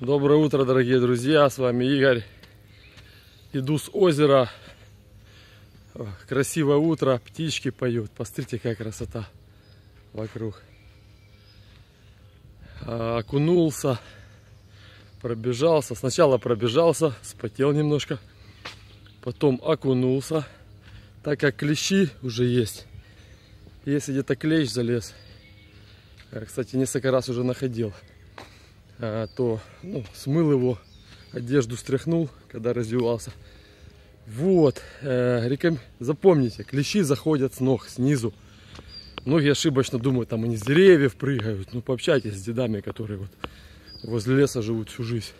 Доброе утро, дорогие друзья, с вами Игорь. Иду с озера. Красивое утро, птички поют. Посмотрите, какая красота вокруг. А, окунулся, пробежался. Сначала пробежался, спотел немножко. Потом окунулся. Так как клещи уже есть. Если где-то клещ залез. Кстати, несколько раз уже находил. А, то ну, смыл его, одежду стряхнул, когда развивался. Вот, э, запомните, клещи заходят с ног, снизу. Многие ошибочно думают, там они с деревьев прыгают. Ну, пообщайтесь с дедами, которые вот возле леса живут всю жизнь.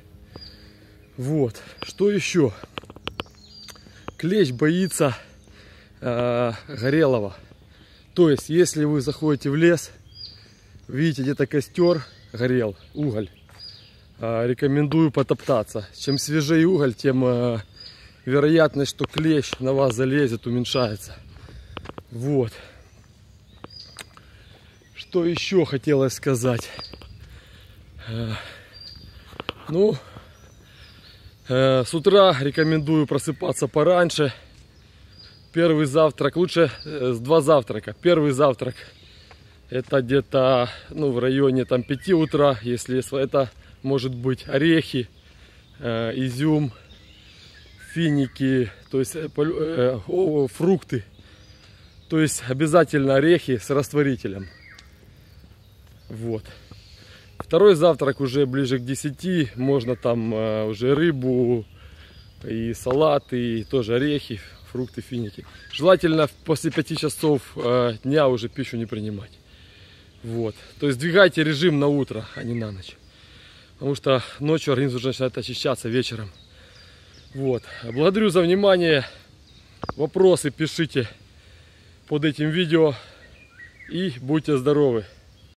Вот, что еще? Клещ боится э, горелого. То есть, если вы заходите в лес, видите где-то костер горел, уголь, рекомендую потоптаться. Чем свежее уголь, тем э, вероятность, что клещ на вас залезет, уменьшается. Вот. Что еще хотелось сказать? Э, ну, э, с утра рекомендую просыпаться пораньше. Первый завтрак, лучше э, с два завтрака. Первый завтрак это где-то ну, в районе там 5 утра, если это может быть орехи, изюм, финики, то есть э, э, фрукты. То есть обязательно орехи с растворителем. Вот. Второй завтрак уже ближе к 10. Можно там э, уже рыбу и салаты, и тоже орехи, фрукты, финики. Желательно после 5 часов дня уже пищу не принимать. Вот. То есть двигайте режим на утро, а не на ночь. Потому что ночью организм уже начинает очищаться вечером. Вот. Благодарю за внимание. Вопросы пишите под этим видео. И будьте здоровы.